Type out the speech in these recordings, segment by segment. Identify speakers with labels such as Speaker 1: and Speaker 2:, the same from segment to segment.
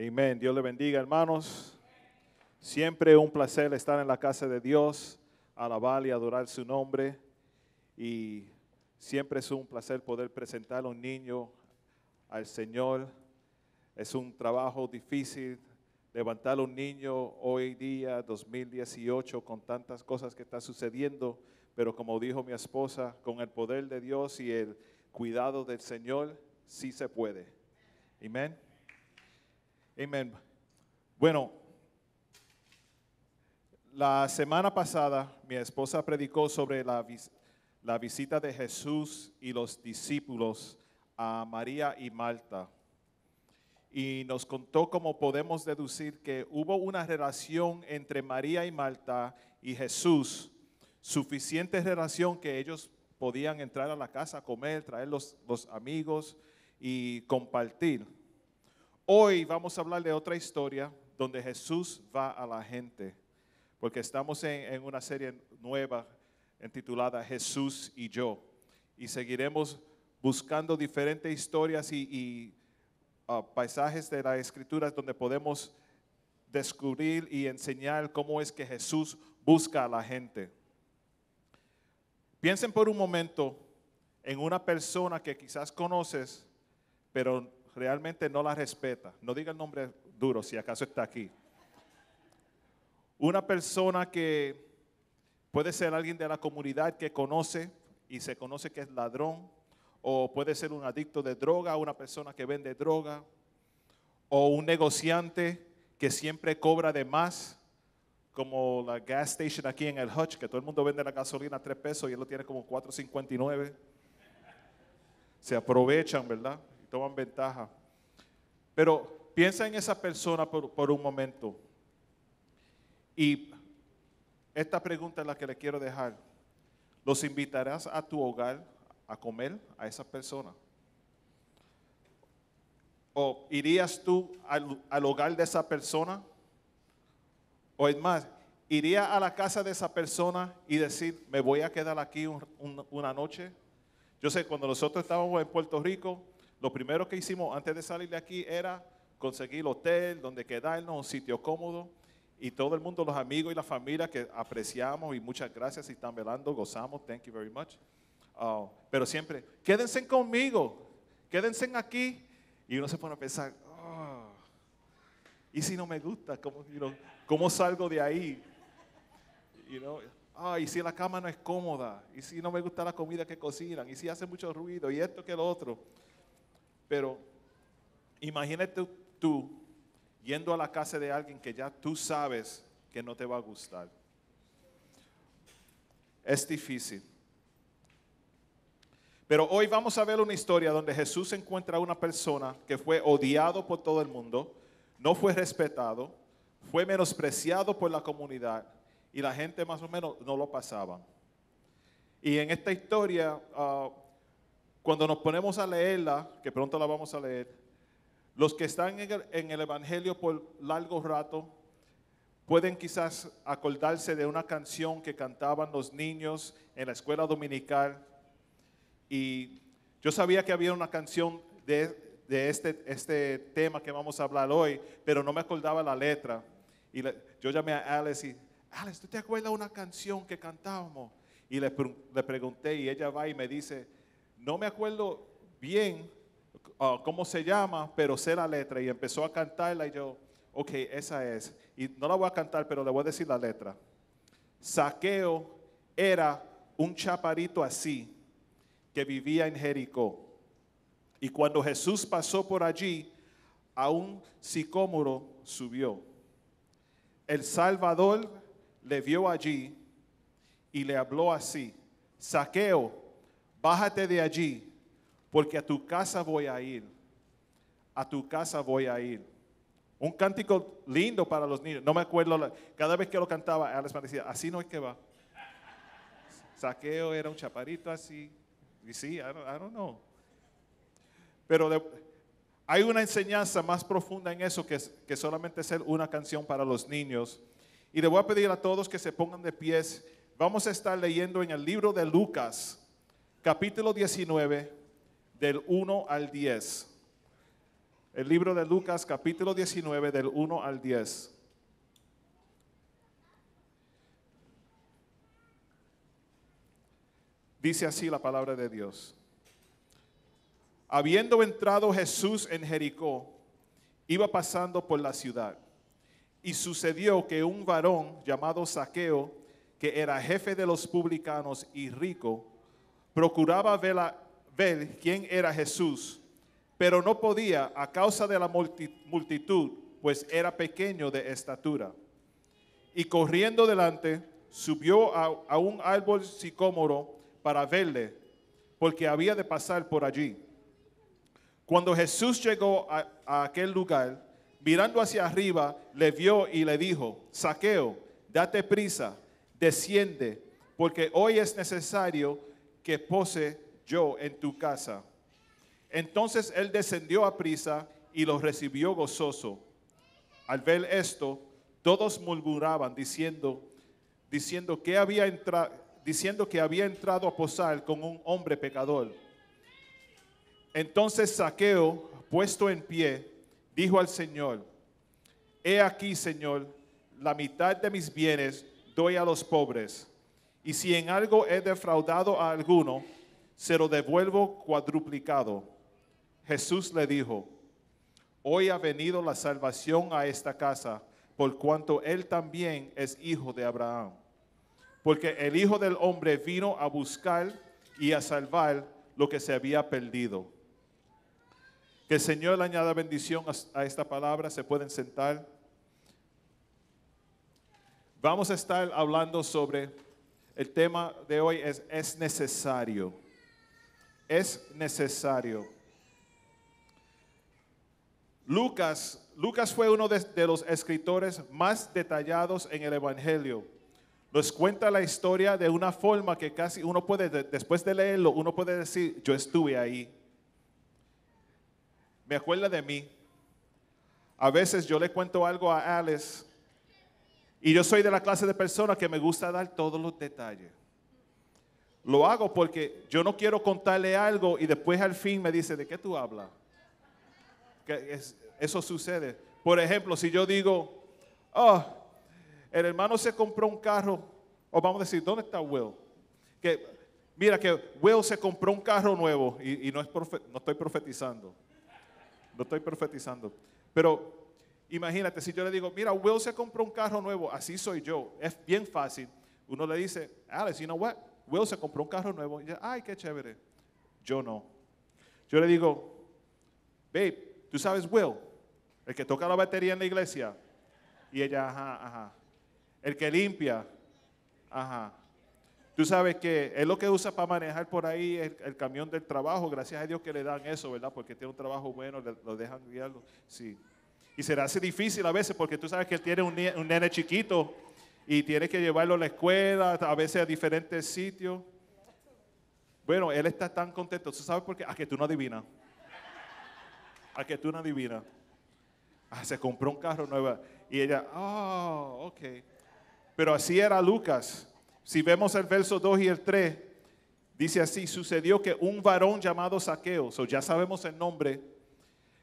Speaker 1: Amén. Dios le bendiga, hermanos. Siempre un placer estar en la casa de Dios, alabar y adorar su nombre. Y siempre es un placer poder presentar a un niño al Señor. Es un trabajo difícil levantar a un niño hoy día, 2018, con tantas cosas que están sucediendo. Pero como dijo mi esposa, con el poder de Dios y el cuidado del Señor, sí se puede. Amén. Amén. Bueno, la semana pasada mi esposa predicó sobre la, la visita de Jesús y los discípulos a María y Marta. Y nos contó cómo podemos deducir que hubo una relación entre María y Marta y Jesús, suficiente relación que ellos podían entrar a la casa comer, traer los, los amigos y compartir. Hoy vamos a hablar de otra historia donde Jesús va a la gente, porque estamos en, una serie nueva intitulada Jesús y yo, y seguiremos buscando diferentes historias y, uh, paisajes de la escritura donde podemos descubrir y enseñar cómo es que Jesús busca a la gente. Piensen por un momento en una persona que quizás conoces, pero realmente no la respeta. No diga el nombre duro si acaso está aquí. Una persona que puede ser alguien de la comunidad que conoce y se conoce que es ladrón, o puede ser un adicto de droga, una persona que vende droga, o un negociante que siempre cobra de más, como la gas station aquí en el Hutch, que todo el mundo vende la gasolina a 3 pesos y él lo tiene como 4.59. Se aprovechan, ¿verdad? Toman ventaja. Pero piensa en esa persona por, un momento. Y esta pregunta es la que le quiero dejar. ¿Los invitarás a tu hogar a comer a esa persona? ¿O irías tú al, hogar de esa persona? O es más, ¿iría a la casa de esa persona y decir, me voy a quedar aquí una noche? Yo sé, cuando nosotros estábamos en Puerto Rico, lo primero que hicimos antes de salir de aquí era conseguir hotel, donde quedarnos, un sitio cómodo. Y todo el mundo, los amigos y la familia que apreciamos y muchas gracias si están velando, gozamos, thank you very much. Uh, pero siempre, quédense conmigo, quédense aquí. Y uno se pone a pensar, oh, ¿y si no me gusta? ¿Cómo, ¿cómo salgo de ahí? You know, ah, y si la cama no es cómoda, y si no me gusta la comida que cocinan, y si hace mucho ruido, y esto que lo otro. Pero imagínate tú yendo a la casa de alguien que ya tú sabes que no te va a gustar. Es difícil. Pero hoy vamos a ver una historia donde Jesús encuentra a una persona que fue odiado por todo el mundo, no fue respetado, fue menospreciado por la comunidad y la gente más o menos no lo pasaba. Y en esta historia ah, cuando nos ponemos a leerla, que pronto la vamos a leer, los que están en el, Evangelio por largo rato pueden quizás acordarse de una canción que cantaban los niños en la escuela dominical. Y yo sabía que había una canción de, este, este, tema que vamos a hablar hoy, pero no me acordaba la letra. Y yo llamé a Alice y, Alice, ¿tú te acuerdas de una canción que cantábamos? Y le, le pregunté y ella va y me dice, no me acuerdo bien uh, cómo se llama, pero sé la letra y empezó a cantarla y yo, ok, esa es. Y no la voy a cantar, pero le voy a decir la letra. Saqueo era un chaparito así que vivía en Jericó. Y cuando Jesús pasó por allí, a un sicómoro subió. El Salvador le vio allí y le habló así, Saqueo, bájate de allí, porque a tu casa voy a ir. A tu casa voy a ir. Un cántico lindo para los niños. No me acuerdo, cada vez que lo cantaba, Alex me decía, así no es que va. Saqueo era un chaparito así. Y sí, I don't, know. Pero hay una enseñanza más profunda en eso que, que solamente ser una canción para los niños. Y le voy a pedir a todos que se pongan de pies. Vamos a estar leyendo en el libro de Lucas, capítulo 19, del 1 al 10. El libro de Lucas capítulo 19 del 1 al 10. Dice así la palabra de Dios. Habiendo entrado Jesús en Jericó, iba pasando por la ciudad. Y sucedió que un varón llamado Saqueo, que era jefe de los publicanos y rico, procuraba ver, ver quién era Jesús, pero no podía a causa de la multitud, pues era pequeño de estatura. Y corriendo delante, subió a, a un árbol sicómoro para verle, porque había de pasar por allí. Cuando Jesús llegó a, aquel lugar, mirando hacia arriba, le vio y le dijo, Saqueo, date prisa, desciende, porque hoy es necesario que pose yo en tu casa. Entonces él descendió a prisa y lo recibió gozoso. Al ver esto, todos murmuraban diciendo, diciendo que había entrado, diciendo que había entrado a posar con un hombre pecador. Entonces Saqueo, puesto en pie, dijo al Señor, He aquí, Señor, la mitad de mis bienes doy a los pobres, y si en algo he defraudado a alguno, se lo devuelvo cuadruplicado. Jesús le dijo, Hoy ha venido la salvación a esta casa, por cuanto él también es hijo de Abraham. Porque el Hijo del Hombre vino a buscar y a salvar lo que se había perdido. Que el Señor le añada bendición a esta palabra. Se pueden sentar. Vamos a estar hablando sobre el tema de hoy es es necesario. Es necesario. Lucas, Lucas fue uno de, los escritores más detallados en el Evangelio. Nos cuenta la historia de una forma que casi uno puede, después de leerlo, uno puede decir, yo estuve ahí me acuerda de mí. A veces yo le cuento algo a Alice y yo soy de la clase de persona que me gusta dar todos los detalles. Lo hago porque yo no quiero contarle algo y después al fin me dice, ¿de qué tú hablas? Eso sucede. Por ejemplo, si yo digo, oh, el hermano se compró un carro, o vamos a decir, ¿dónde está Will? Que mira que Will se compró un carro nuevo y, no, es no estoy profetizando no estoy profetizando. Pero imagínate, si yo le digo, mira, Will se compró un carro nuevo, así soy yo. Es bien fácil. Uno le dice, Alex, you know what? Will se compró un carro nuevo. Y dice, ay, qué chévere. Yo no. Yo le digo, babe, ¿tú sabes Will? El que toca la batería en la iglesia. Y ella, ajá, ajá. El que limpia, ajá. Tú sabes que es lo que usa para manejar por ahí el, camión del trabajo. Gracias a Dios que le dan eso, ¿verdad? Porque tiene un trabajo bueno, lo dejan guiarlo. Sí. Y se le difícil a veces porque tú sabes que él tiene un, nene chiquito y tiene que llevarlo a la escuela, a veces a diferentes sitios. Bueno, él está tan contento. ¿Tú sabes por qué? A que tú no adivinas. A que tú no adivinas. Ah, se compró un carro nuevo. Y ella, oh, ok. Pero así era Lucas. Si vemos el verso 2 y el 3, dice así, sucedió que un varón llamado Saqueo, o ya sabemos el nombre,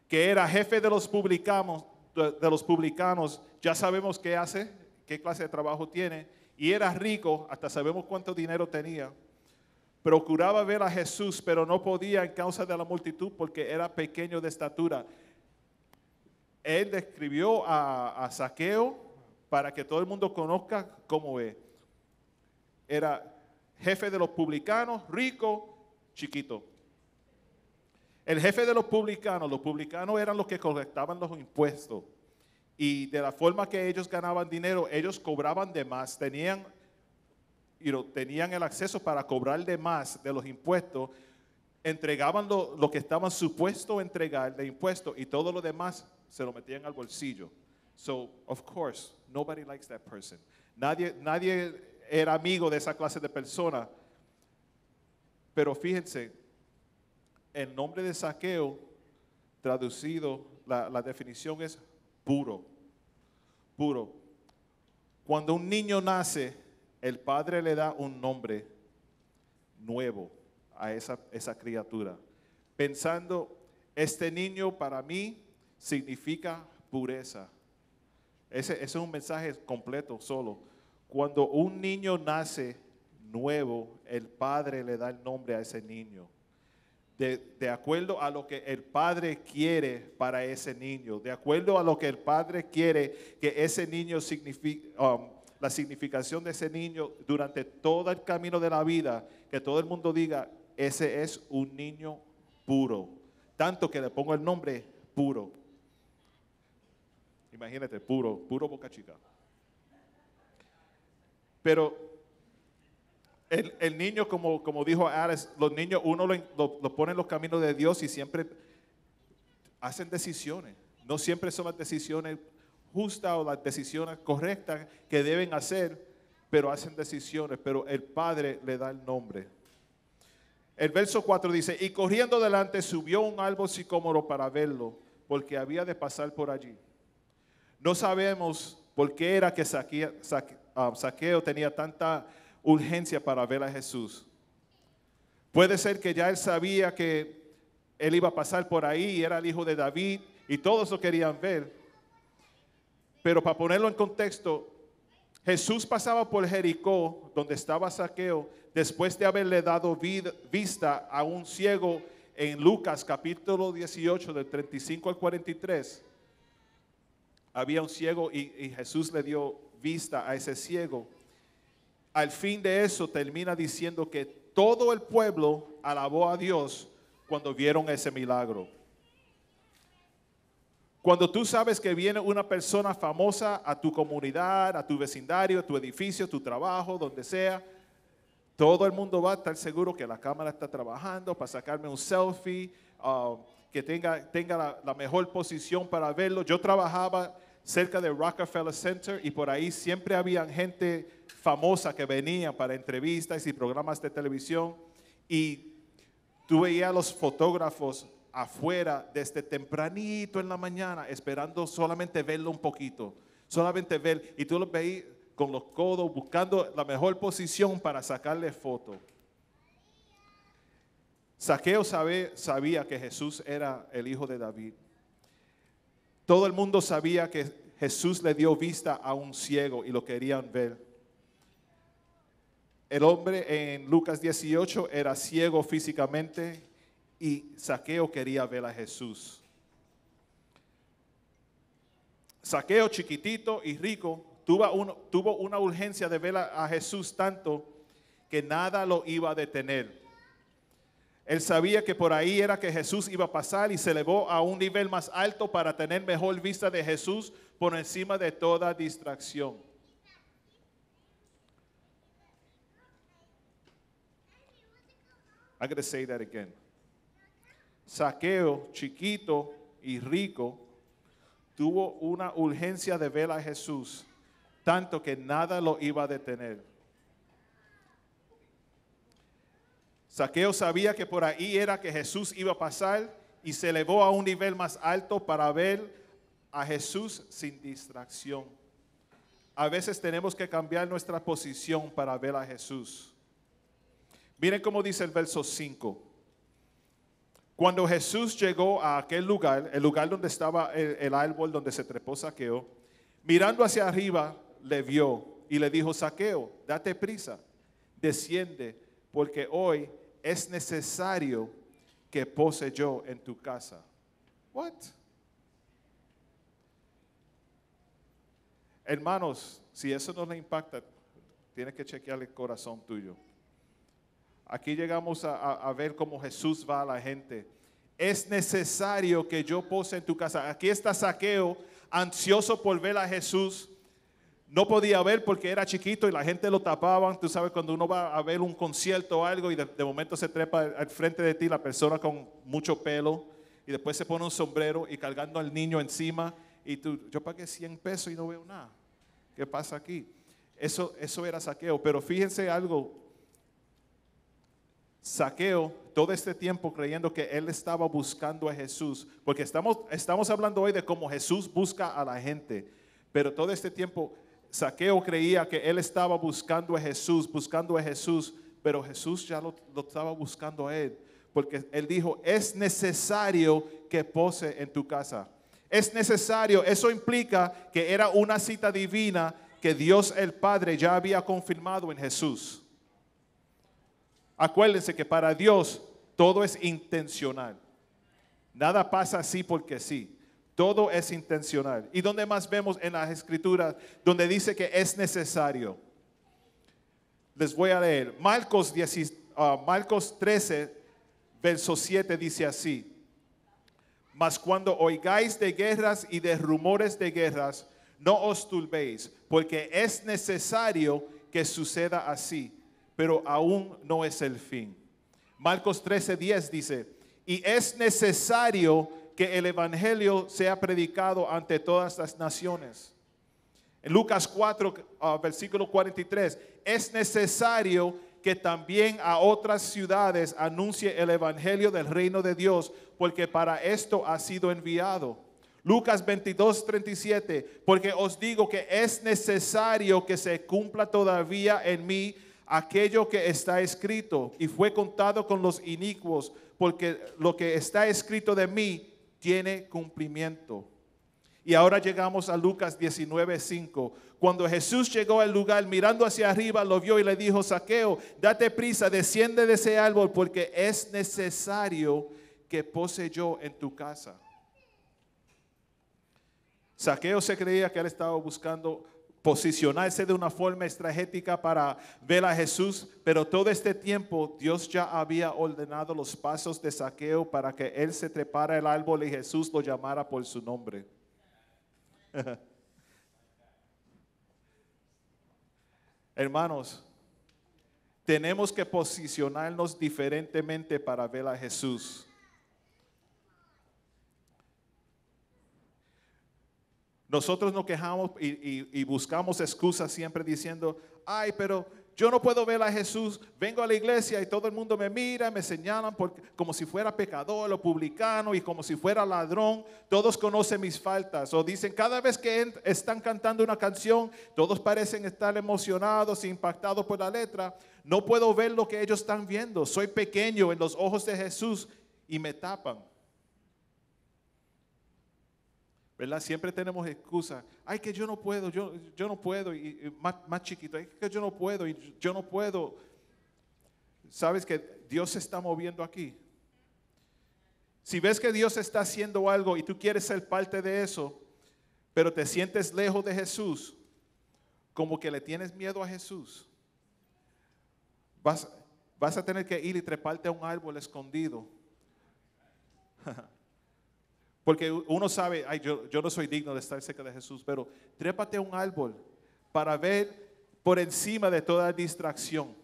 Speaker 1: que era jefe de los publicanos, de los publicanos, ya sabemos qué hace, qué clase de trabajo tiene, y era rico, hasta sabemos cuánto dinero tenía. Procuraba ver a Jesús, pero no podía en causa de la multitud porque era pequeño de estatura. Él describió a, a Saqueo para que todo el mundo conozca cómo es era jefe de los publicanos, rico, chiquito. El jefe de los publicanos, los publicanos eran los que colectaban los impuestos. Y de la forma que ellos ganaban dinero, ellos cobraban de más, tenían, tenían el acceso para cobrar de más de los impuestos, entregaban lo, que estaban supuestos a entregar de impuestos y todo lo demás se lo metían al bolsillo. So, of course, nobody likes that person. Nadie, nadie era amigo de esa clase de persona. Pero fíjense, el nombre de saqueo, traducido, la, definición es puro, puro. Cuando un niño nace, el padre le da un nombre nuevo a esa, esa criatura, pensando, este niño para mí significa pureza. Ese es un mensaje completo solo. Cuando un niño nace nuevo, el padre le da el nombre a ese niño. De, de acuerdo a lo que el padre quiere para ese niño, de acuerdo a lo que el padre quiere que ese niño signifique, um, la significación de ese niño durante todo el camino de la vida, que todo el mundo diga, ese es un niño puro. Tanto que le pongo el nombre puro. Imagínate, puro, puro boca chica. Pero el, el niño, como, como dijo Alice, los niños, uno lo, pone en los caminos de Dios y siempre hacen decisiones. No siempre son las decisiones justas o las decisiones correctas que deben hacer, pero hacen decisiones, pero el Padre le da el nombre. El verso 4 dice, y corriendo delante subió un árbol sicómoro para verlo, porque había de pasar por allí. No sabemos por qué era que ah, Saqueo tenía tanta urgencia para ver a Jesús. Puede ser que ya él sabía que él iba a pasar por ahí era el hijo de David y todos lo querían ver. Pero para ponerlo en contexto, Jesús pasaba por Jericó, donde estaba Saqueo, después de haberle dado vista a un ciego en Lucas capítulo 18, del 35 al 43. Había un ciego y Jesús le dio vista a ese ciego. Al fin de eso termina diciendo que todo el pueblo alabó a Dios cuando vieron ese milagro. Cuando tú sabes que viene una persona famosa a tu comunidad, a tu vecindario, a tu edificio, a tu trabajo, donde sea, todo el mundo va a estar seguro que la cámara está trabajando para sacarme un selfie, uh, que tenga, tenga la, la mejor posición para verlo. Yo trabajaba cerca del Rockefeller Center y por ahí siempre había gente famosa que venía para entrevistas y programas de televisión y tú veías a los fotógrafos afuera desde tempranito en la mañana esperando solamente verlo un poquito, solamente ver, y tú los veías con los codos buscando la mejor posición para sacarle foto. Saqueo sabía que Jesús era el hijo de David. Todo el mundo sabía que Jesús le dio vista a un ciego y lo querían ver. El hombre en Lucas 18 era ciego físicamente y Saqueo quería ver a Jesús. Saqueo chiquitito y rico tuvo, un- tuvo una urgencia de ver a, a Jesús tanto que nada lo iba a detener. Él sabía que por ahí era que Jesús iba a pasar y se elevó a un nivel más alto para tener mejor vista de Jesús por encima de toda distracción. I'm going say that again. Saqueo, chiquito y rico, tuvo una urgencia de ver a Jesús, tanto que nada lo iba a detener. Saqueo sabía que por ahí era que Jesús iba a pasar y se elevó a un nivel más alto para ver a Jesús sin distracción. A veces tenemos que cambiar nuestra posición para ver a Jesús. Miren cómo dice el verso 5. Cuando Jesús llegó a aquel lugar, el lugar donde estaba el, árbol donde se trepó Saqueo, mirando hacia arriba, le vio y le dijo, Saqueo, date prisa, desciende, porque hoy es necesario que pose yo en tu casa. What? Hermanos, si eso no le impacta, tienes que chequear el corazón tuyo. Aquí llegamos a, ver cómo Jesús va a la gente. Es necesario que yo pose en tu casa. Aquí está Saqueo, ansioso por ver a Jesús. No podía ver porque era chiquito y la gente lo tapaban. Tú sabes, cuando uno va a ver un concierto o algo y de, momento se trepa al- al frente de ti la persona con mucho pelo y después se pone un sombrero y cargando al niño encima y tú, yo pagué 100 pesos y no veo nada. ¿Qué pasa aquí? Eso, eso era saqueo. Pero fíjense algo, Saqueo todo este tiempo creyendo que él estaba buscando a Jesús, porque estamos, estamos hablando hoy de cómo Jesús busca a la gente, pero todo este tiempo Saqueo creía que él estaba buscando a Jesús, buscando a Jesús, pero Jesús ya lo, lo estaba buscando a él, porque él dijo, es necesario que pose en tu casa. Es necesario, eso implica que era una cita divina que Dios el Padre ya había confirmado en Jesús. Acuérdense que para Dios todo es intencional. Nada pasa así porque sí. Todo es intencional. ¿Y donde más vemos en las escrituras donde dice que es necesario? Les voy a leer. Marcos, 10, ah, Marcos 13, verso 7 dice así. Mas cuando oigáis de guerras y de rumores de guerras, no os turbéis, porque es necesario que suceda así, pero aún no es el fin. Marcos 13, 10 dice, y es necesario que el Evangelio sea predicado ante todas las naciones. En Lucas 4, ah, versículo 43, es necesario que también a otras ciudades anuncie el Evangelio del reino de Dios, porque para esto ha sido enviado. Lucas 22, 37, porque os digo que es necesario que se cumpla todavía en mí aquello que está escrito y fue contado con los inicuos, porque lo que está escrito de mí tiene cumplimiento. Y ahora llegamos a Lucas 19:5. Cuando Jesús llegó al lugar, mirando hacia arriba, lo vio y le dijo, Saqueo, date prisa, desciende de ese árbol, porque es necesario que pose yo en tu casa. Saqueo se creía que él estaba buscando posicionarse de una forma estratégica para ver a Jesús, pero todo este tiempo Dios ya había ordenado los pasos de saqueo para que él se trepara el árbol y Jesús lo llamara por su nombre. Hermanos, tenemos que posicionarnos diferentemente para ver a Jesús. Nosotros nos quejamos y, buscamos excusas siempre diciendo, ay, pero yo no puedo ver a Jesús, vengo a la iglesia y todo el mundo me mira, me señalan como si fuera pecador o publicano y como si fuera ladrón. Todos conocen mis faltas. O dicen, cada vez que están cantando una canción, todos parecen estar emocionados impactados por la letra. No puedo ver lo que ellos están viendo. Soy pequeño en los ojos de Jesús y me tapan. ¿Verdad? Siempre tenemos excusas. Ay, que yo no puedo, yo, yo no puedo, y, más, chiquito, ay, que yo no puedo, y yo no puedo. ¿Sabes que Dios se está moviendo aquí? Si ves que Dios está haciendo algo y tú quieres ser parte de eso, pero te sientes lejos de Jesús, como que le tienes miedo a Jesús, vas, vas a tener que ir y treparte a un árbol escondido. Porque uno sabe, ay, yo, no soy digno de estar cerca de Jesús, pero trépate a un árbol para ver por encima de toda distracción,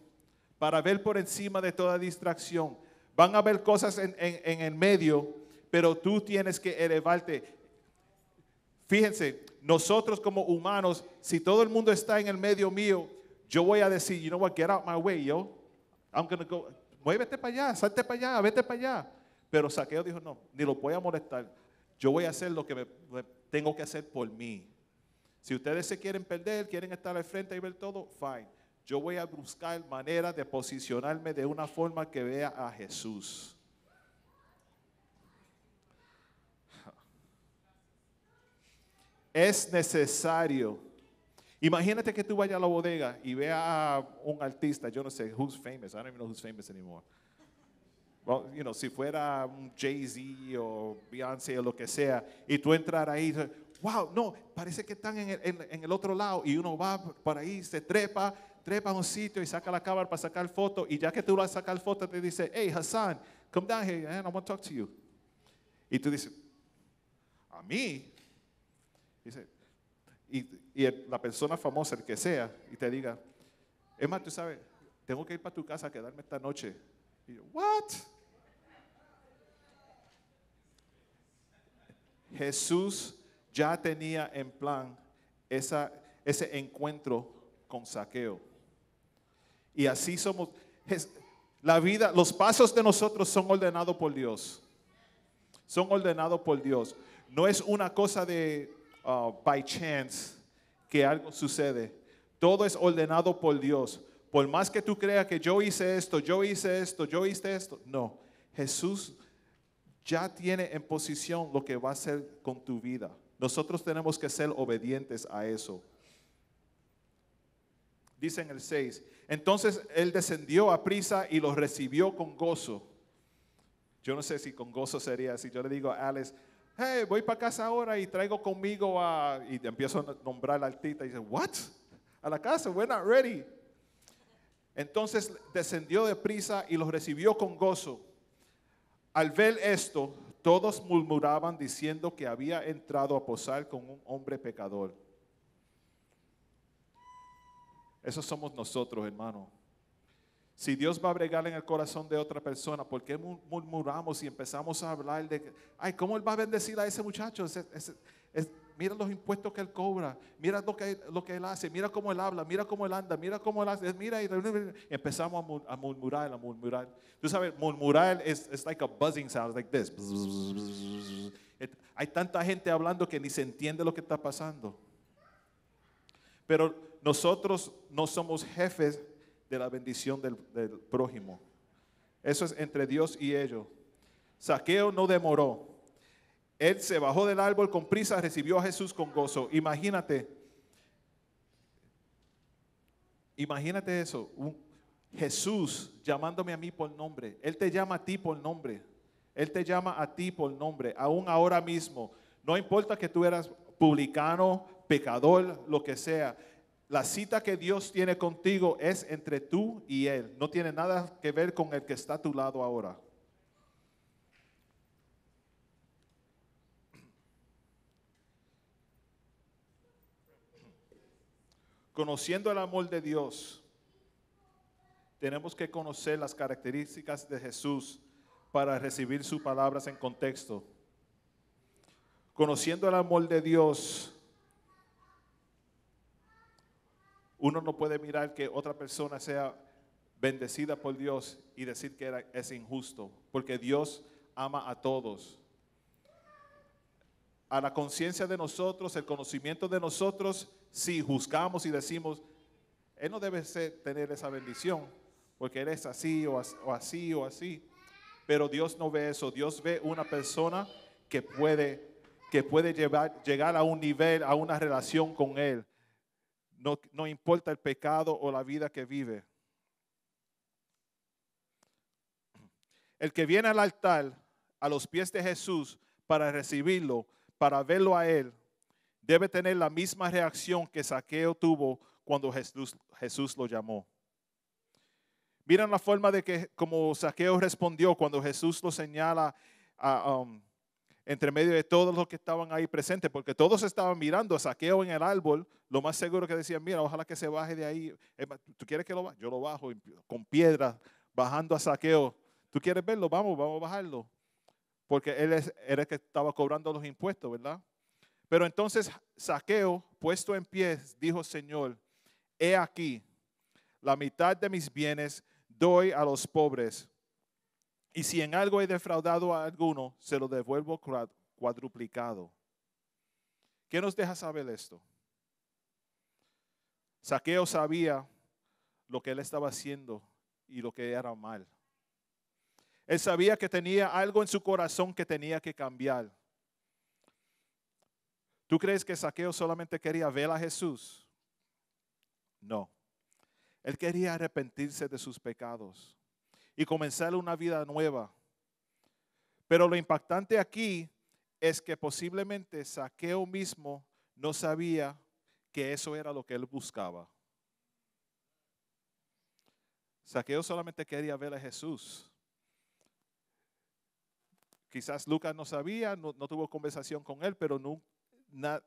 Speaker 1: para ver por encima de toda distracción. Van a haber cosas en, en, el medio, pero tú tienes que elevarte. Fíjense, nosotros como humanos, si todo el mundo está en el medio mío, yo voy a decir, you know what, get out my way, yo. I'm gonna go, muévete para allá, salte para allá, vete para allá. Pero Saqueo dijo, no, ni lo voy a molestar. Yo voy a hacer lo que tengo que hacer por mí. Si ustedes se quieren perder, quieren estar al frente y ver todo, fine. Yo voy a buscar manera de posicionarme de una forma que vea a Jesús. Es necesario. Imagínate que tú vayas a la bodega y veas a un artista, yo no sé, who's famous, I don't even know who's famous anymore you know, si fuera un Jay-Z o Beyoncé o lo que sea, y tú entrar ahí, wow, no, parece que están en el, en, el otro lado, y uno va por ahí, se trepa, trepa a un sitio y saca la cámara para sacar foto, y ya que tú vas a sacar foto, te dice, hey Hassan, come down here, and I want to talk to you. Y tú dices, a mí, dice, y, y la persona famosa, el que sea, y te diga, es más, tú sabes, tengo que ir para tu casa a quedarme esta noche. Y yo, what? Jesús ya tenía en plan esa, ese encuentro con saqueo. Y así somos. La vida, los pasos de nosotros son ordenados por Dios. Son ordenados por Dios. No es una cosa de uh, by chance que algo sucede. Todo es ordenado por Dios. Por más que tú creas que yo hice esto, yo hice esto, yo hice esto. No, Jesús ya tiene en posición lo que va a hacer con tu vida. Nosotros tenemos que ser obedientes a eso. Dice en el 6, entonces él descendió a prisa y los recibió con gozo. Yo no sé si con gozo sería si yo le digo a Alex, hey, voy para casa ahora y traigo conmigo a, y empiezo a nombrar la altita y dice, what? A la casa, we're not ready. Entonces descendió de prisa y los recibió con gozo. Al ver esto, todos murmuraban diciendo que había entrado a posar con un hombre pecador. Esos somos nosotros, hermano. Si Dios va a bregar en el corazón de otra persona, ¿por qué murmuramos y empezamos a hablar de, ay, ¿cómo Él va a bendecir a ese muchacho? Mira los impuestos que Él cobra, mira lo que, lo que Él hace, mira cómo Él habla, mira cómo Él anda, mira cómo Él hace, mira y, empezamos a, murmurar, a murmurar. Tú sabes, murmurar es es like a buzzing sound, like this. Hay tanta gente hablando que ni se entiende lo que está pasando. Pero nosotros no somos jefes de la bendición del, prójimo. Eso es entre Dios y ellos. Saqueo no demoró. Él se bajó del árbol con prisa, recibió a Jesús con gozo. Imagínate, imagínate eso. Jesús llamándome a mí por nombre. Él te llama a ti por nombre. Él te llama a ti por nombre, aún ahora mismo. No importa que tú eras publicano, pecador, lo que sea. La cita que Dios tiene contigo es entre tú y Él. No tiene nada que ver con el que está a tu lado ahora. Conociendo el amor de Dios, tenemos que conocer las características de Jesús para recibir sus palabras en contexto. Conociendo el amor de Dios, Uno no puede mirar que otra persona sea bendecida por Dios y decir que es injusto, porque Dios ama a todos. A la conciencia de nosotros, el conocimiento de nosotros, si juzgamos y decimos, Él no debe tener esa bendición, porque Él es así o, así o así. Pero Dios no ve eso. Dios ve una persona que puede, que puede llevar, llegar a un nivel, a una relación con Él no, importa el pecado o la vida que vive. El que viene al altar a los pies de Jesús para recibirlo, para verlo a Él, debe tener la misma reacción que Saqueo tuvo cuando Jesús, Jesús lo llamó. Miren la forma de que como Saqueo respondió cuando Jesús lo señala um, entre medio de todos los que estaban ahí presentes, porque todos estaban mirando a Saqueo en el árbol, lo más seguro que decían, mira, ojalá que se baje de ahí. ¿Tú quieres que lo baje? Yo lo bajo con piedras, bajando a Saqueo. ¿Tú quieres verlo? Vamos, vamos a bajarlo. Porque él era el que estaba cobrando los impuestos, ¿verdad? Pero entonces Saqueo, puesto en pie, dijo, Señor, he aquí, la mitad de mis bienes doy a los pobres y si en algo he defraudado a alguno, se lo devuelvo cuadruplicado. ¿Qué nos deja saber esto? Saqueo sabía lo que él estaba haciendo y lo que era mal. Él sabía que tenía algo en su corazón que tenía que cambiar. ¿Tú crees que Saqueo solamente quería ver a Jesús? No. Él quería arrepentirse de sus pecados y comenzar una vida nueva. Pero lo impactante aquí es que posiblemente Saqueo mismo no sabía que eso era lo que él buscaba. Saqueo solamente quería ver a Jesús. Quizás Lucas no sabía, no, tuvo conversación con él, pero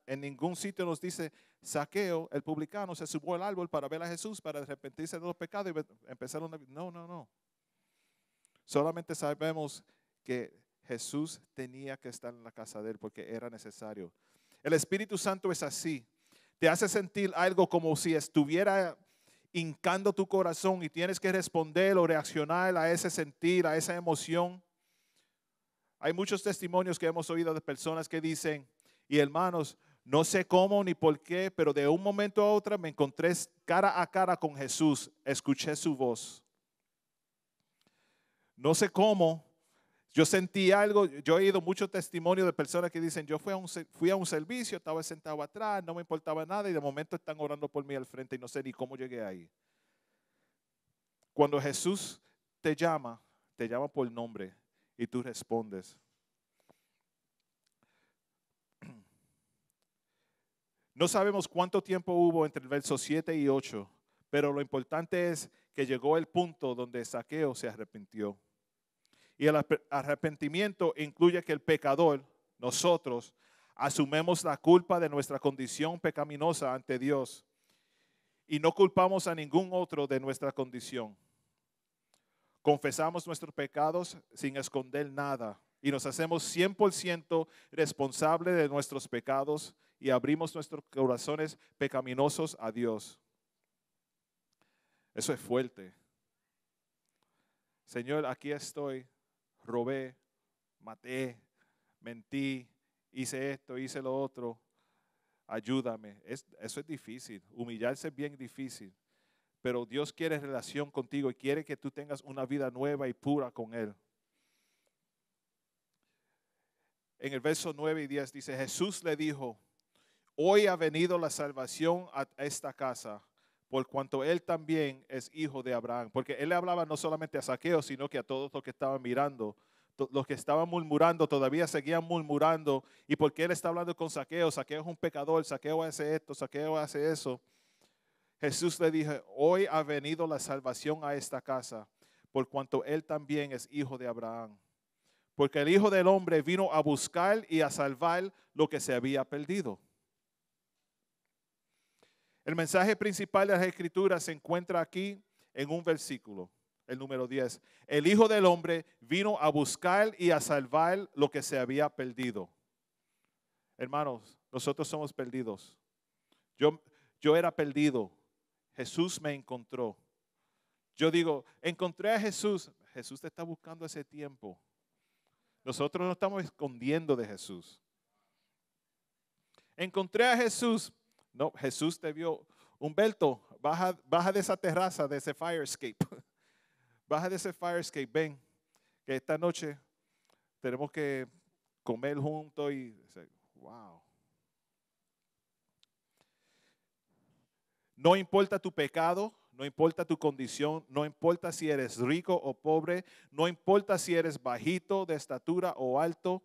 Speaker 1: en ningún sitio nos dice, Saqueo, el publicano, se subió al árbol para ver a Jesús, para arrepentirse de los pecados y empezar una vida. No, no, no. Solamente sabemos que Jesús tenía que estar en la casa de él porque era necesario. El Espíritu Santo es así. Te hace sentir algo como si estuviera hincando tu corazón y tienes que responder o reaccionar a ese sentir, a esa emoción. Hay muchos testimonios que hemos oído de personas que dicen, y hermanos, no sé cómo ni por qué, pero de un momento a otro me encontré cara a cara con Jesús, escuché su voz. No sé cómo, Yo sentí algo, yo he oído muchos testimonios de personas que dicen, yo fui a, un, fui a un servicio, estaba sentado atrás, no me importaba nada y de momento están orando por mí al frente y no sé ni cómo llegué ahí. Cuando Jesús te llama, te llama por nombre y tú respondes. No sabemos cuánto tiempo hubo entre el verso 7 y 8, pero lo importante es que llegó el punto donde Saqueo se arrepintió. Y el arrepentimiento incluye que el pecador, nosotros, asumemos la culpa de nuestra condición pecaminosa ante Dios y no culpamos a ningún otro de nuestra condición. Confesamos nuestros pecados sin esconder nada y nos hacemos 100% responsables de nuestros pecados y abrimos nuestros corazones pecaminosos a Dios. Eso es fuerte. Señor, aquí estoy robé, maté, mentí, hice esto, hice lo otro. Ayúdame. eso es difícil. Humillarse es bien difícil. Pero Dios quiere relación contigo y quiere que tú tengas una vida nueva y pura con Él. En el verso 9 y 10 dice, Jesús le dijo, hoy ha venido la salvación a esta casa, por cuanto él también es hijo de Abraham. Porque él le hablaba no solamente a Saqueo, sino que a todos los que estaban mirando. Los que estaban murmurando todavía seguían murmurando. ¿Y porque él está hablando con Saqueo? Saqueo es un pecador, Saqueo hace esto, Saqueo hace eso. Jesús le dijo, hoy ha venido la salvación a esta casa, por cuanto él también es hijo de Abraham. Porque el Hijo del Hombre vino a buscar y a salvar lo que se había perdido. El mensaje principal de las Escrituras se encuentra aquí en un versículo, el número 10. El Hijo del Hombre vino a buscar y a salvar lo que se había perdido. Hermanos, nosotros somos perdidos. Yo, yo era perdido. Jesús me encontró. Yo digo, encontré a Jesús. Jesús te está buscando ese tiempo. Nosotros no estamos escondiendo de Jesús. Encontré a Jesús. No, Jesús te vio. Humberto, baja, baja de esa terraza, de ese fire escape. Baja de ese fire escape. Ven, que esta noche tenemos que comer juntos y wow. No importa tu pecado, no importa tu condición, no importa si eres rico o pobre, no importa si eres bajito de estatura o alto,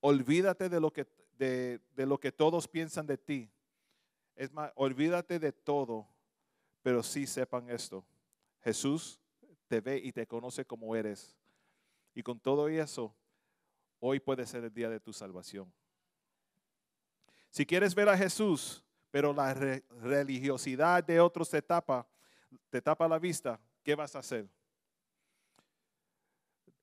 Speaker 1: olvídate de lo que, de lo que todos piensan de ti. Es más, olvídate de todo, pero sí sepan esto. Jesús te ve y te conoce como eres. Y con todo eso, hoy puede ser el día de tu salvación. Si quieres ver a Jesús, pero la religiosidad de otros te tapa, te tapa la vista, ¿qué vas a hacer?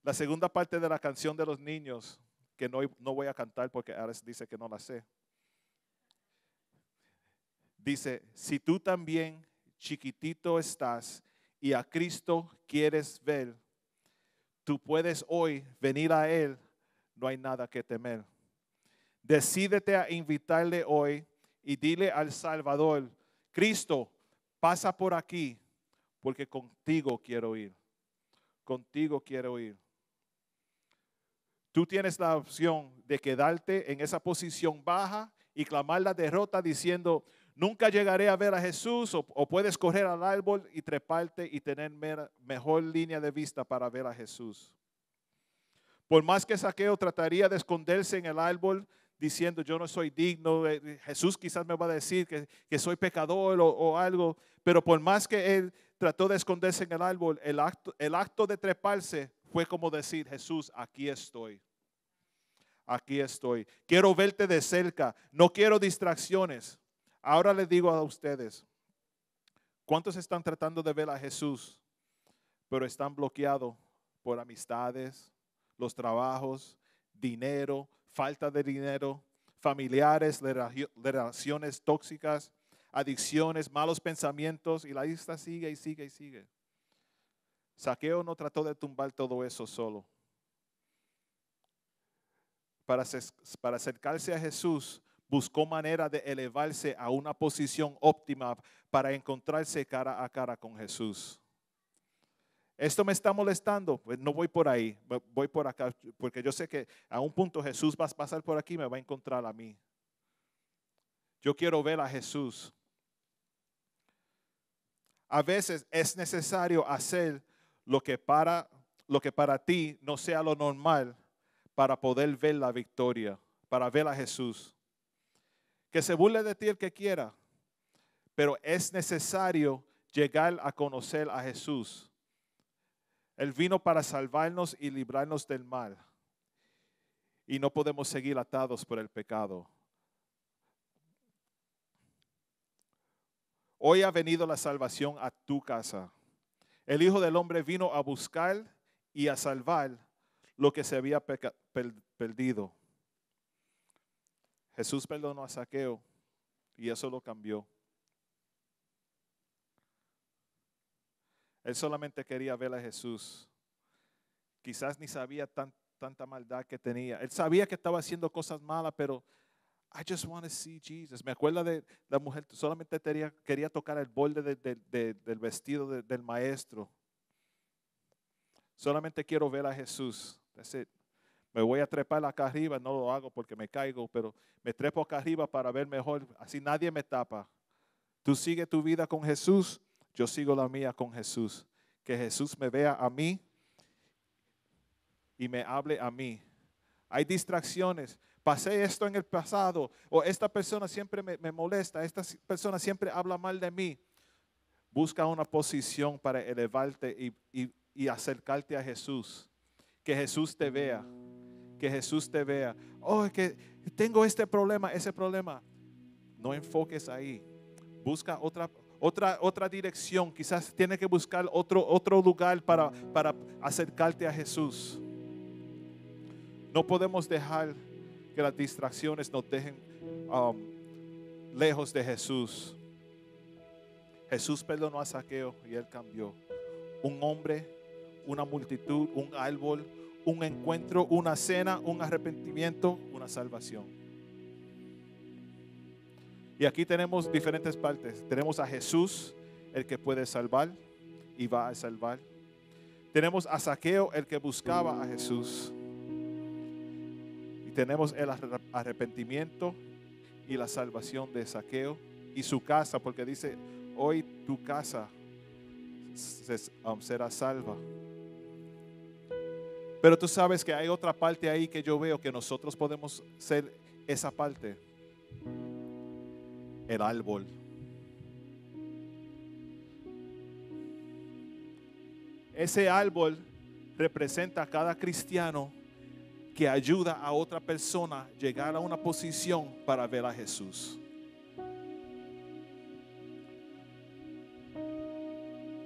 Speaker 1: La segunda parte de la canción de los niños, que no, no voy a cantar porque Ares dice que no la sé. Dice, si tú también chiquitito estás y a Cristo quieres ver, tú puedes hoy venir a Él, no hay nada que temer. Decídete a invitarle hoy y dile al Salvador, Cristo, pasa por aquí, porque contigo quiero ir. Contigo quiero ir. Tú tienes la opción de quedarte en esa posición baja y clamar la derrota diciendo, Nunca llegaré a ver a Jesús o, puedes correr al árbol y treparte y tener mejor línea de vista para ver a Jesús. Por más que Saqueo trataría de esconderse en el árbol diciendo yo no soy digno, Jesús quizás me va a decir que, soy pecador o, algo, pero por más que él trató de esconderse en el árbol, el acto, el acto de treparse fue como decir, Jesús, aquí estoy. Aquí estoy. Quiero verte de cerca. No quiero distracciones. Ahora les digo a ustedes, ¿cuántos están tratando de ver a Jesús, pero están bloqueados por amistades, los trabajos, dinero, falta de dinero, familiares, relaciones tóxicas, adicciones, malos pensamientos y la lista sigue y sigue y sigue. Saqueo no trató de tumbar todo eso solo. Para, para acercarse a Jesús, buscó manera de elevarse a una posición óptima para encontrarse cara a cara con Jesús. Esto me está molestando, pues no voy por ahí, voy por acá, porque yo sé que a un punto Jesús va a pasar por aquí y me va a encontrar a mí. Yo quiero ver a Jesús. A veces es necesario hacer lo que para lo que para ti no sea lo normal para poder ver la victoria, para ver a Jesús. Que se burle de ti el que quiera, pero es necesario llegar a conocer a Jesús. Él vino para salvarnos y librarnos del mal. Y no podemos seguir atados por el pecado. Hoy ha venido la salvación a tu casa. El Hijo del Hombre vino a buscar y a salvar lo que se había perdido. Jesús perdonó a Saqueo y eso lo cambió. Él solamente quería ver a Jesús. Quizás ni sabía tanta maldad que tenía. Él sabía que estaba haciendo cosas malas, pero I just want to see Jesus. Me acuerdo de la mujer, solamente quería, tocar el borde del vestido del maestro. Solamente quiero ver a Jesús. Me voy a trepar acá arriba, no lo hago porque me caigo, pero me trepo acá arriba para ver mejor. Así nadie me tapa. Tú sigue tu vida con Jesús, yo sigo la mía con Jesús. Que Jesús me vea a mí y me hable a mí. Hay distracciones. Pasé esto en el pasado. O esta persona siempre me, molesta. Esta persona siempre habla mal de mí. Busca una posición para elevarte y, y acercarte a Jesús. Que Jesús te vea. Que Jesús te vea. Oh, que tengo este problema, ese problema. No enfoques ahí. Busca otra, otra, otra dirección. Quizás tiene que buscar otro, otro lugar para, para acercarte a Jesús. No podemos dejar que las distracciones nos dejen um, lejos de Jesús. Jesús perdonó a Saqueo y él cambió. Un hombre una multitud, un árbol, un encuentro, una cena, un arrepentimiento, una salvación. Y aquí tenemos diferentes partes. Tenemos a Jesús, el que puede salvar y va a salvar. Tenemos a Saqueo, el que buscaba a Jesús. Y tenemos el arrepentimiento y la salvación de Saqueo y su casa, porque dice, hoy tu casa um, será salva. Pero tú sabes que hay otra parte ahí que yo veo que nosotros podemos ser esa parte. El árbol. Ese árbol representa a cada cristiano que ayuda a otra persona a llegar a una posición para ver a Jesús.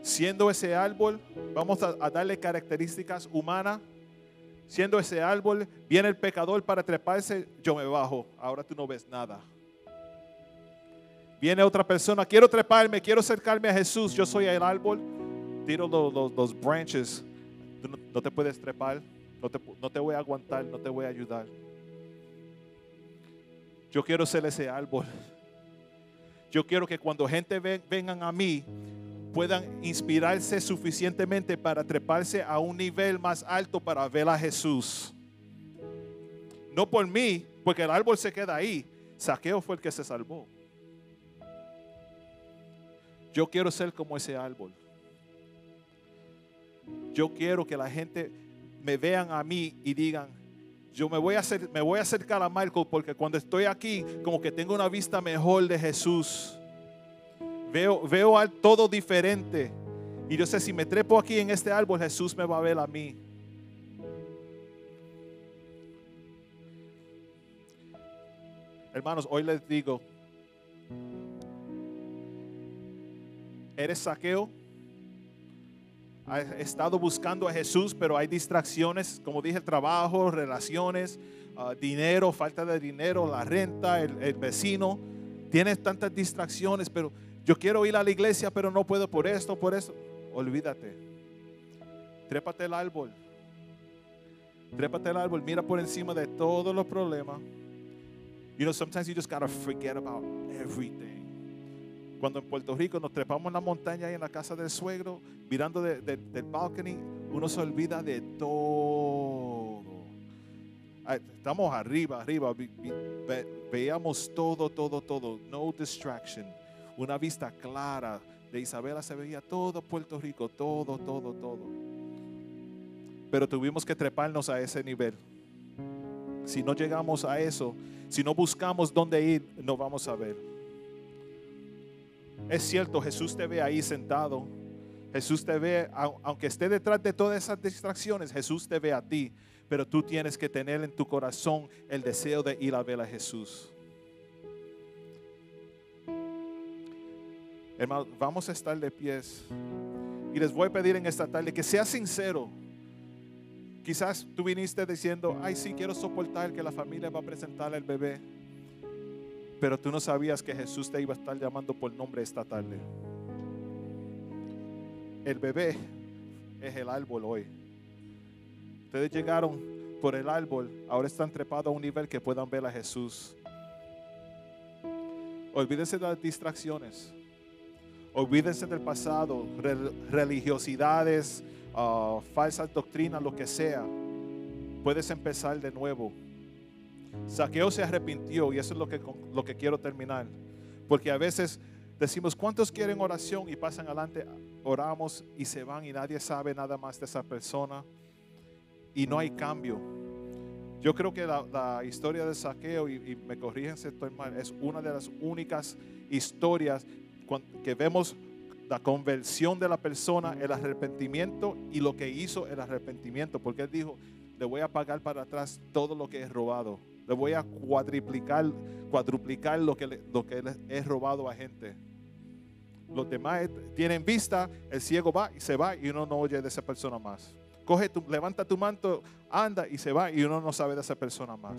Speaker 1: Siendo ese árbol, vamos a, a darle características humanas siendo ese árbol, viene el pecador para treparse, yo me bajo, ahora tú no ves nada. Viene otra persona, quiero treparme, quiero acercarme a Jesús, yo soy el árbol, tiro los, branches, no, te puedes trepar, no te voy a aguantar, no te voy a ayudar. Yo quiero ser ese árbol. Yo quiero que cuando gente vengan a mí, puedan inspirarse suficientemente para treparse a un nivel más alto para ver a Jesús. No por mí, porque el árbol se queda ahí. Saqueo fue el que se salvó. Yo quiero ser como ese árbol. Yo quiero que la gente me vean a mí y digan, yo me voy a, hacer, me voy a acercar a Michael porque cuando estoy aquí como que tengo una vista mejor de Jesús. Veo, veo todo diferente. Y yo sé, si me trepo aquí en este árbol, Jesús me va a ver a mí. Hermanos, hoy les digo, ¿eres saqueo? ¿Has estado buscando a Jesús, pero hay distracciones, como dije, trabajo, relaciones, ah, dinero, falta de dinero, la renta, el, el vecino. Tienes tantas distracciones, pero yo quiero ir a la iglesia, pero no puedo por esto, por eso. Olvídate. Trépate el árbol. Trépate el árbol. Mira por encima de todos los problemas. You know, sometimes you just gotta forget about everything. Cuando en Puerto Rico nos trepamos en la montaña y en la casa del suegro, mirando de- de- del balcony, uno se olvida de todo. Estamos arriba, arriba, vi- ve- veíamos todo, todo, todo. No distraction. Una vista clara. De Isabela se veía todo Puerto Rico, todo, todo, todo. Pero tuvimos que treparnos a ese nivel. Si no llegamos a eso, si no buscamos dónde ir, no vamos a ver. Es cierto, Jesús te ve ahí sentado. Jesús te ve, au- aunque esté detrás de todas esas distracciones, Jesús te ve a ti. Pero tú tienes que tener en tu corazón el deseo de ir a ver a Jesús. Hermano, vamos a estar de pies. Y les voy a pedir en esta tarde que sea sincero. Quizás tú viniste diciendo, ay, sí, quiero soportar que la familia va a presentar al bebé. Pero tú no sabías que Jesús te iba a estar llamando por nombre esta tarde. El bebé es el árbol hoy. Ustedes llegaron por el árbol, ahora están trepados a un nivel que puedan ver a Jesús. Olvídense de las distracciones. Olvídense del pasado, re- religiosidades, ah, falsas doctrinas, lo que sea. Puedes empezar de nuevo. Saqueo se arrepintió y eso es lo que, lo que quiero terminar. Porque a veces decimos, ¿cuántos quieren oración? Y pasan adelante, oramos y se van y nadie sabe nada más de esa persona. Y no hay cambio. Yo creo que la, la historia de Saqueo, y, me corrigen si estoy mal, es una de las únicas historias que vemos la conversión de la persona, el arrepentimiento y lo que hizo el arrepentimiento. Porque él dijo, le voy a pagar para atrás todo lo que he robado. Le voy a cuadriplicar, cuadruplicar lo que, lo que he robado a gente. Los demás tienen vista, el ciego va y se va y uno no oye de esa persona más. Coge levanta tu manto, anda y se va y uno no sabe de esa persona más.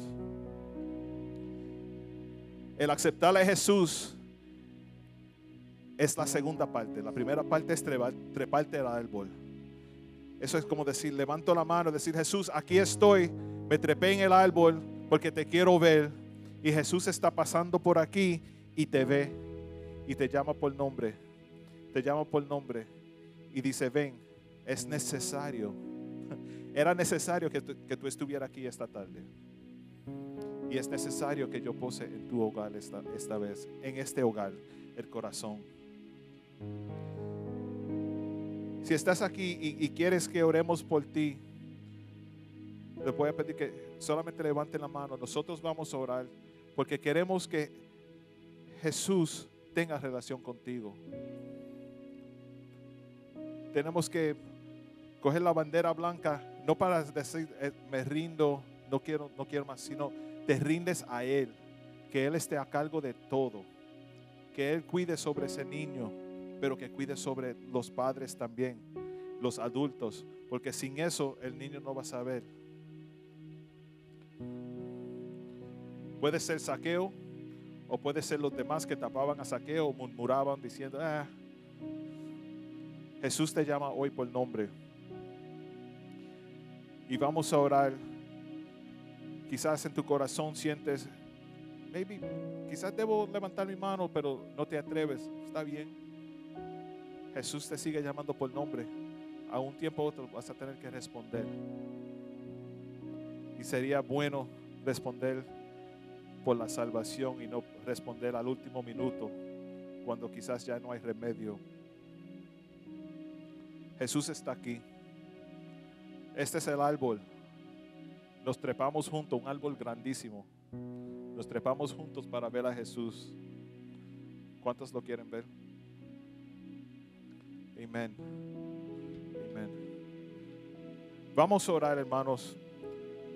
Speaker 1: El aceptar a Jesús es la segunda parte. La primera parte es trepar, treparte al árbol. Eso es como decir, levanto la mano, decir, Jesús, aquí estoy, me trepé en el árbol porque te quiero ver. Y Jesús está pasando por aquí y te ve y te llama por nombre. Te llama por nombre y dice, ven, es necesario. Era necesario que tú, que tú estuvieras aquí esta tarde. Y es necesario que yo pose en tu hogar esta, esta vez, en este hogar, el corazón. Si estás aquí y, y quieres que oremos por ti, le voy a pedir que solamente levanten la mano. Nosotros vamos a orar porque queremos que Jesús tenga relación contigo. Tenemos que coger la bandera blanca, no para decir eh, me rindo, no quiero, no quiero más, sino te rindes a Él, que Él esté a cargo de todo, que Él cuide sobre ese niño, pero que cuide sobre los padres también, los adultos, porque sin eso el niño no va a saber. Puede ser saqueo, o puede ser los demás que tapaban a saqueo, murmuraban diciendo, ah, Jesús te llama hoy por nombre. Y vamos a orar. Quizás en tu corazón sientes, maybe, quizás debo levantar mi mano, pero no te atreves. Está bien. Jesús te sigue llamando por nombre. A un tiempo u otro vas a tener que responder. Y sería bueno responder por la salvación y no responder al último minuto cuando quizás ya no hay remedio. Jesús está aquí. Este es el árbol. Nos trepamos juntos, un árbol grandísimo. Nos trepamos juntos para ver a Jesús. ¿Cuántos lo quieren ver? Amén. Vamos a orar, hermanos,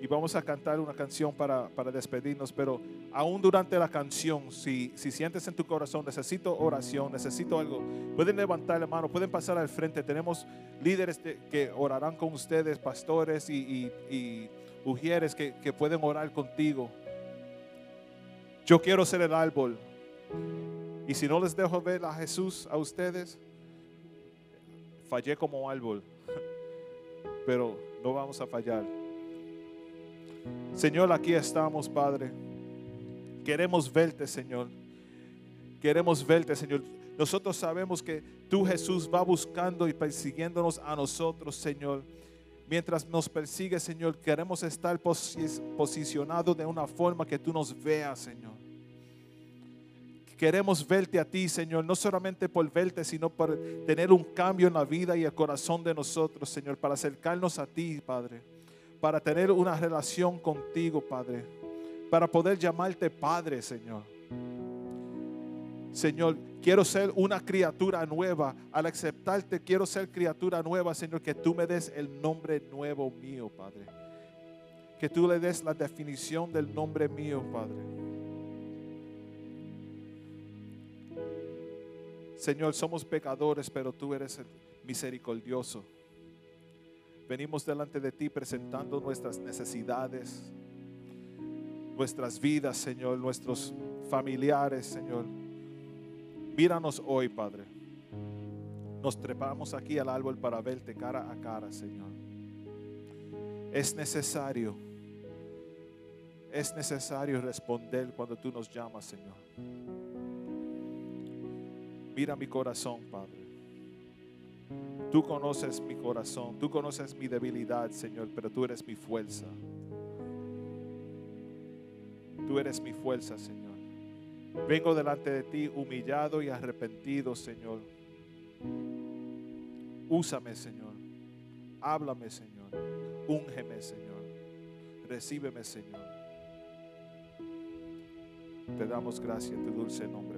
Speaker 1: y vamos a cantar una canción para, para despedirnos, pero aún durante la canción, si, si sientes en tu corazón, necesito oración, necesito algo, pueden levantar la mano, pueden pasar al frente. Tenemos líderes de- que orarán con ustedes, pastores y, y, ujieres que, que pueden orar contigo. Yo quiero ser el árbol. Y si no les dejo ver a Jesús a ustedes, fallé como árbol. Pero no vamos a fallar. Señor, aquí estamos, Padre. Queremos verte, Señor. Queremos verte, Señor. Nosotros sabemos que tú Jesús va buscando y persiguiéndonos a nosotros, Señor. Mientras nos persigue, Señor, queremos estar posi- posicionados de una forma que tú nos veas, Señor. Queremos verte a ti, Señor, no solamente por verte, sino por tener un cambio en la vida y el corazón de nosotros, Señor, para acercarnos a ti, Padre, para tener una relación contigo, Padre, para poder llamarte Padre, Señor. Señor, quiero ser una criatura nueva. Al aceptarte, quiero ser criatura nueva, Señor, que tú me des el nombre nuevo mío, Padre. Que tú le des la definición del nombre mío, Padre. Señor, somos pecadores, pero tú eres el misericordioso. Venimos delante de ti presentando nuestras necesidades, nuestras vidas, Señor, nuestros familiares, Señor. Míranos hoy, Padre. Nos trepamos aquí al árbol para verte cara a cara, Señor. Es necesario, es necesario responder cuando tú nos llamas, Señor. Mira mi corazón, Padre. Tú conoces mi corazón, tú conoces mi debilidad, Señor, pero tú eres mi fuerza. Tú eres mi fuerza, Señor. Vengo delante de ti humillado y arrepentido, Señor. Úsame, Señor. Háblame, Señor. Úngeme, Señor. Recíbeme, Señor. Te damos gracias en tu dulce nombre,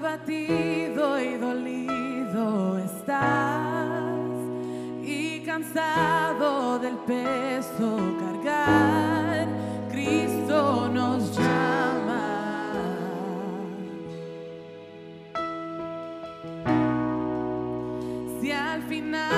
Speaker 2: abatido y dolido estás y cansado del peso cargar, Cristo nos llama. Si al final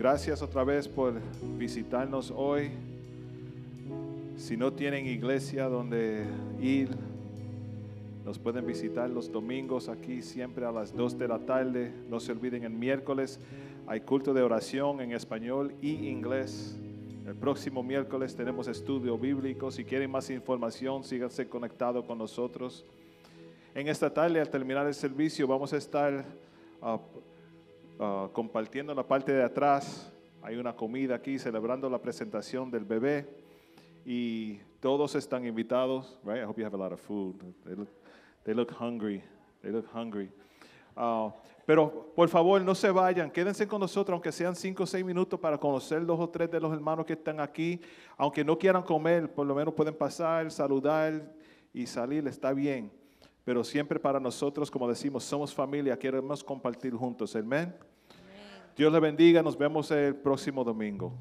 Speaker 1: gracias otra vez por visitarnos hoy. Si no tienen iglesia donde ir, nos pueden visitar los domingos aquí siempre a las 2 de la tarde. No se olviden, el miércoles hay culto de oración en español y inglés. El próximo miércoles tenemos estudio bíblico. Si quieren más información, síganse conectados con nosotros. En esta tarde, al terminar el servicio, vamos a estar ah, ah, compartiendo en la parte de atrás. Hay una comida aquí celebrando la presentación del bebé y todos están invitados. Right? I hope you have a lot of food. They look, they look hungry. They look hungry. Ah, pero por favor no se vayan, quédense con nosotros, aunque sean cinco o seis minutos para conocer dos o tres de los hermanos que están aquí. Aunque no quieran comer, por lo menos pueden pasar, saludar y salir, está bien. Pero siempre para nosotros, como decimos, somos familia, queremos compartir juntos. Amén. Dios le bendiga, nos vemos el próximo domingo.